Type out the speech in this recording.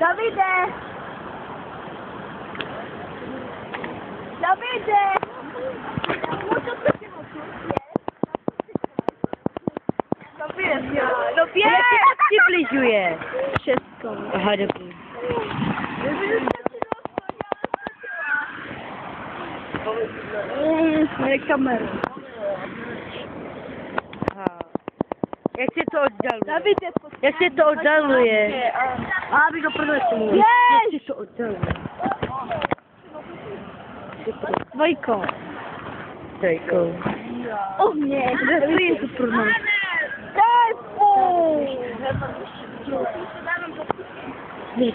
Davide! Davide! No wiesz, no Jak wiesz! się przybliżuje? Wszystko. Aha, dobrze. Moje kamery. Jak się to oddaluje? Jak się to oddaluje? A, go proszę mówię. Jest! Jak się to oddaluje? Dwojką. Dwojką. O nie, Rysuje to porno. Daj spój! Nie,